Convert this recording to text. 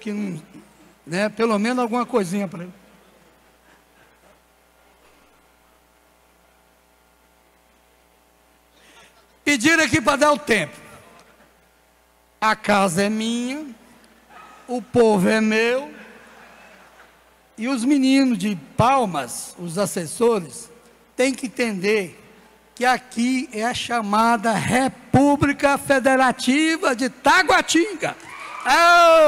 que não, né, pelo menos alguma coisinha para ele. Pediram aqui para dar o tempo. A casa é minha, o povo é meu, e os meninos de Palmas, os assessores, têm que entender que aqui é a chamada República Federativa de Taguatinga. Oh!